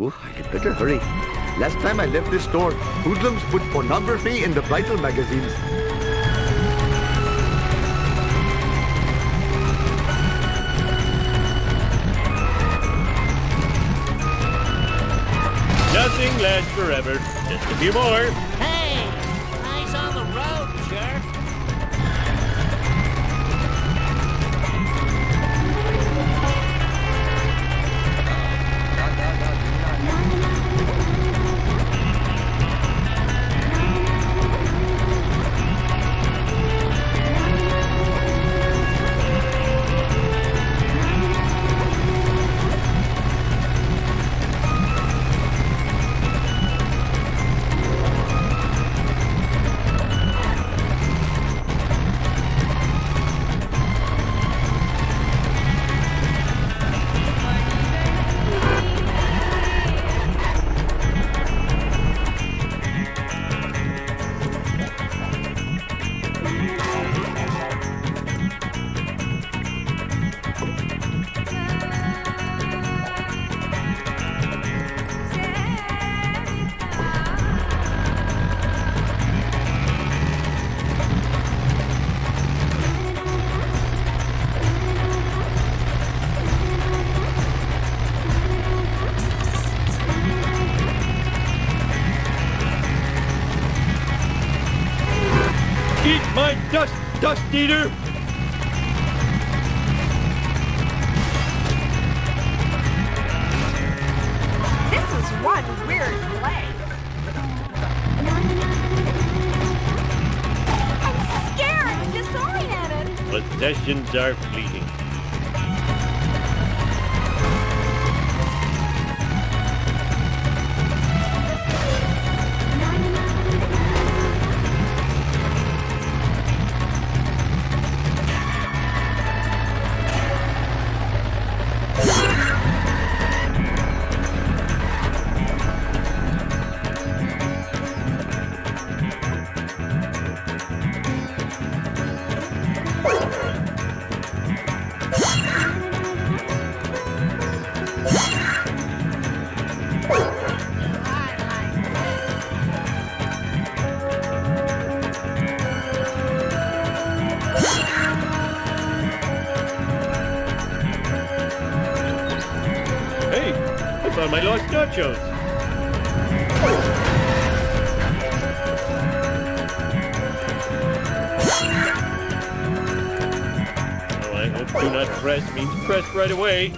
Oh, I had better hurry. Last time I left this store, hoodlums put pornography in the bridal magazines. Nothing lasts forever. Just a few more. Dust eater! This is one weird place. I'm scared and disoriented. Possessions are fleeting. Found my lost nachos. Oh, I hope do not press means press right away.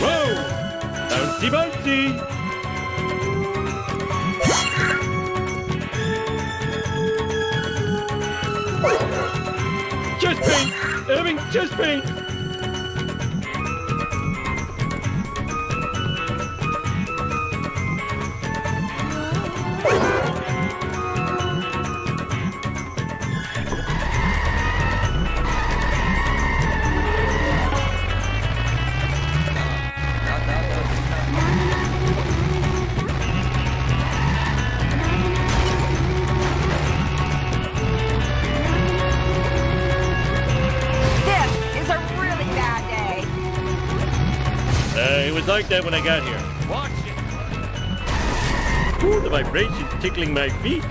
Whoa! Bouncy bouncy! Having chest like that when I got here. Watch it. Ooh, the vibrations tickling my feet.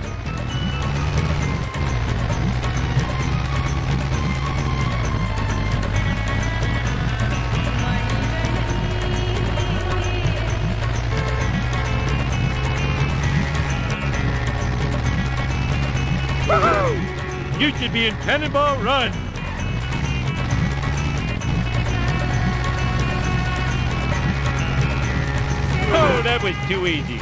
You should be in Cannonball Run. Oh, that was too easy.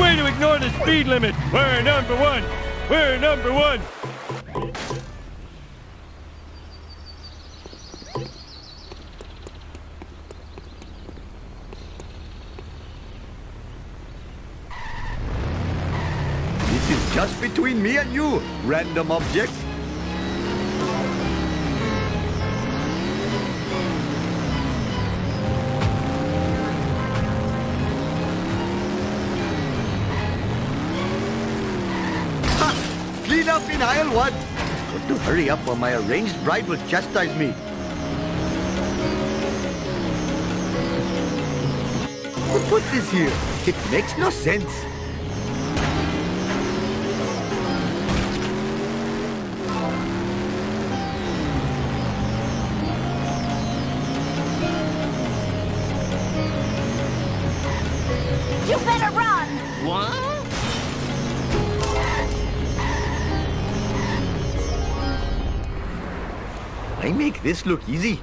Way to ignore the speed limit. We're number one. We're number one. Just between me and you, random object. Ha! Clean up in aisle one. Got to hurry up or my arranged bride will chastise me. Who put this here? It makes no sense. Make this look easy.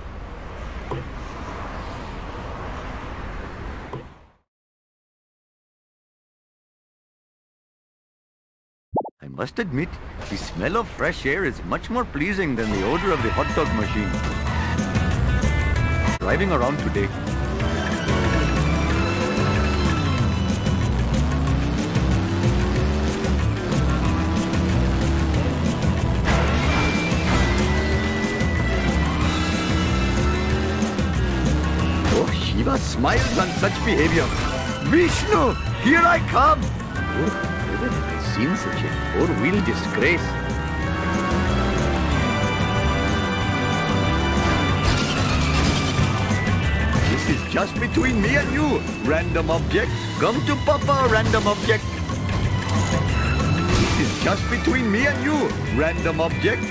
I must admit, the smell of fresh air is much more pleasing than the odor of the hot dog machine. Driving around today, Shiva smiles on such behavior. Vishnu, here I come. Oh, never have I seen such a four-wheel disgrace. This is just between me and you, random object. Come to Papa, random object. This is just between me and you, random object.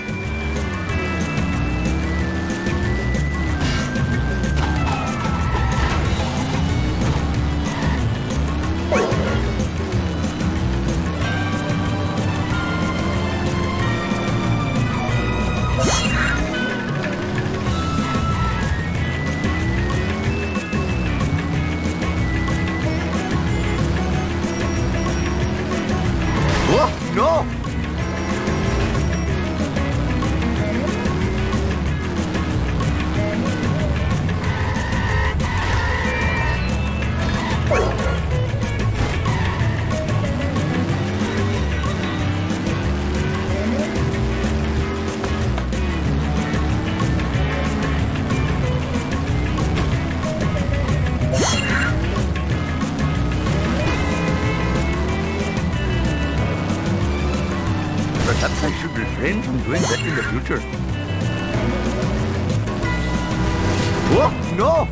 No!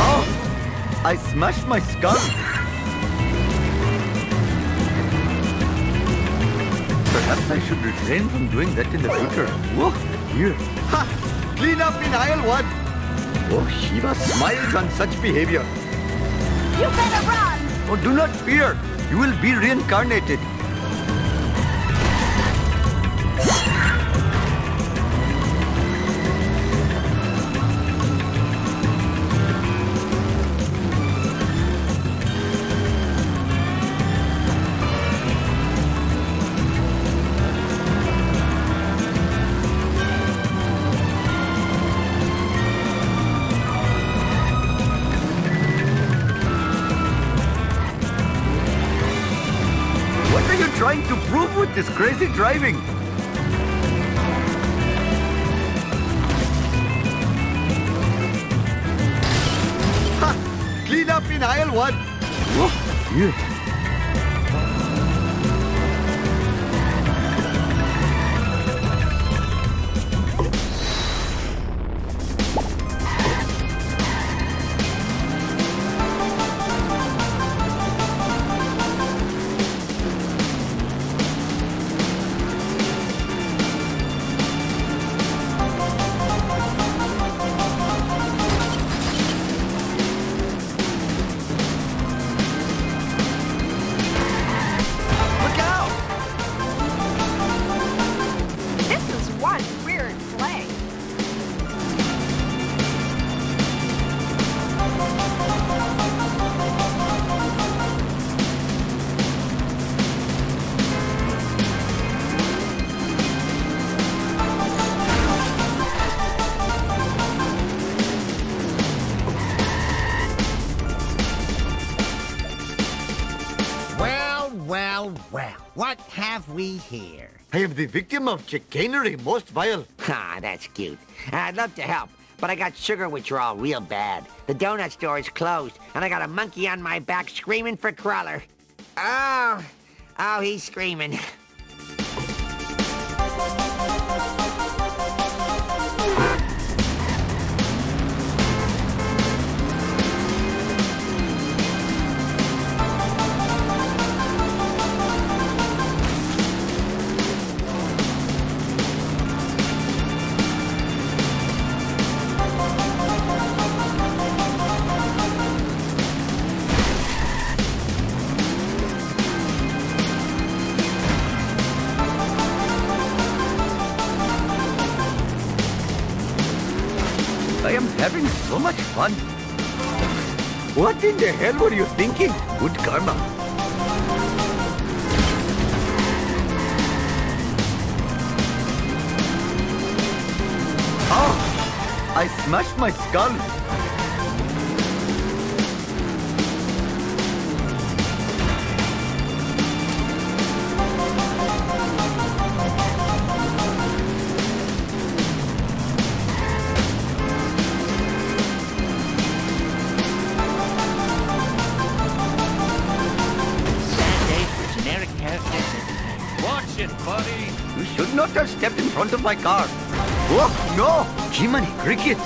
Oh! I smashed my skull! Perhaps I should refrain from doing that in the future. Oh, here. Ha! Clean up in aisle one! Oh, Shiva smiles on such behavior. You better run! Oh, do not fear. You will be reincarnated. Are you trying to prove with this crazy driving? Ha! Clean up in aisle one. Oh, yeah. Have we here? I am the victim of chicanery most vile. Ah, that's cute. I'd love to help, but I got sugar withdrawal real bad. The donut store is closed, and I got a monkey on my back screaming for cruller. Oh, oh, he's screaming. Much fun. What in the hell were you thinking? Good karma. Oh! I smashed my skull. My car. Oh, no! Jiminy crickets!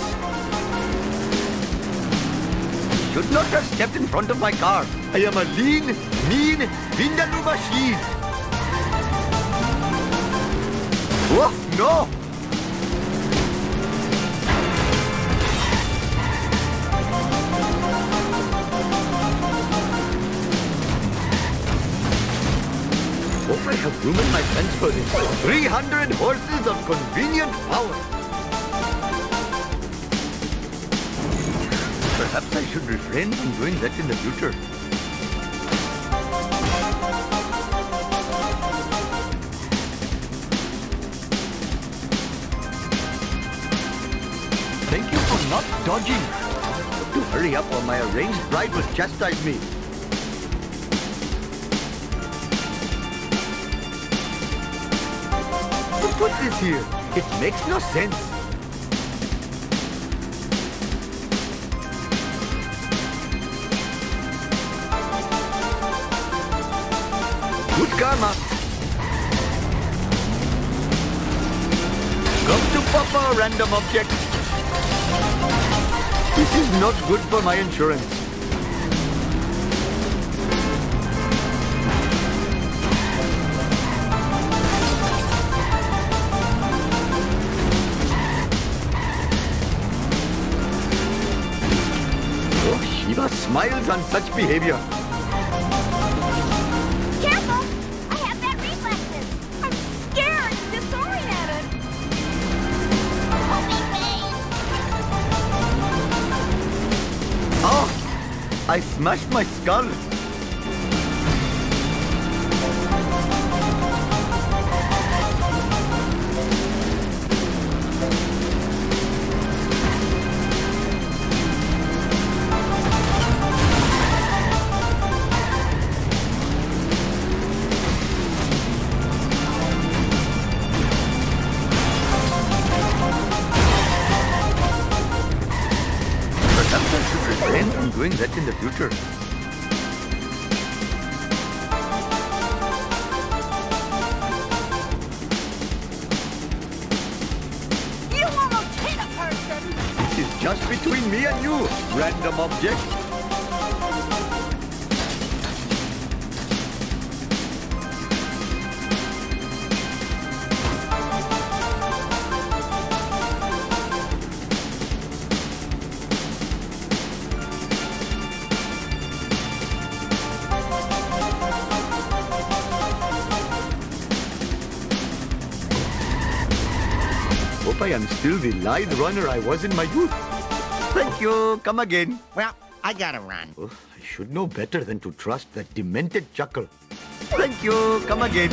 Should not have stepped in front of my car. I am a lean, mean, Vindaloo machine. Oh, no! Have in my fence for this. 300 horses of convenient power. Perhaps I should refrain from doing that in the future. Thank you for not dodging. To hurry up or my arranged bride will chastise me. Put this here? It makes no sense. Good karma. Come to Papa, random object. This is not good for my insurance. Smiles on such behavior. Careful! I have bad reflexes. I'm scared and disoriented. Oh, I smashed my skull. Between me and you, random object. I am still the light runner I was in my youth. Thank you. Come again. Well, I gotta run. Oh, I should know better than to trust that demented chuckle. Thank you. Come again.